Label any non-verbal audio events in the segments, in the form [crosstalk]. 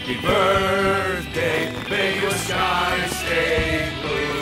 Happy birthday, may your skies stay blue.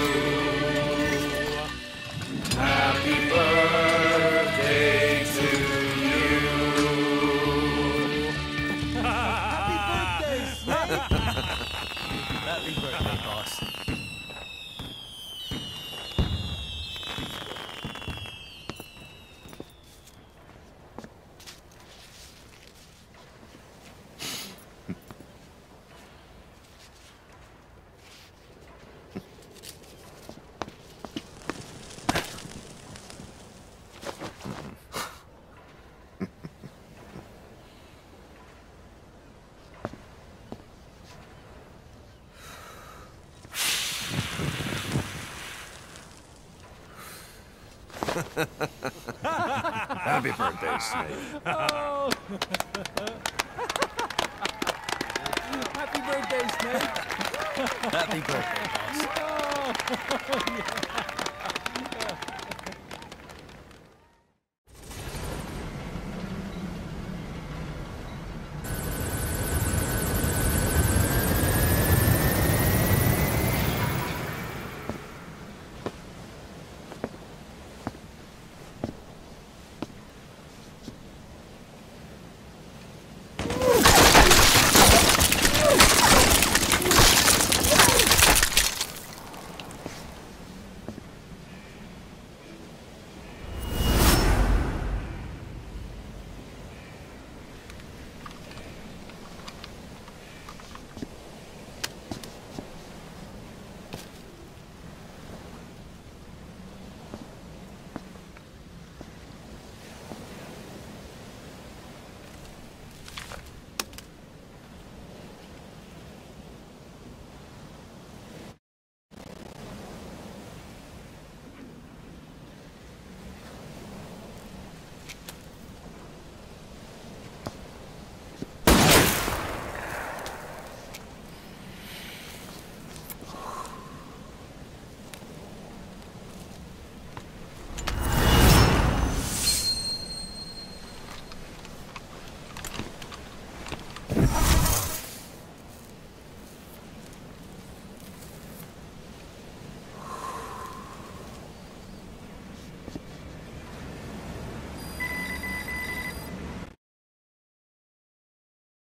Happy birthday, Snake. Happy birthday, Snake! Happy birthday, boss. [laughs] Oh,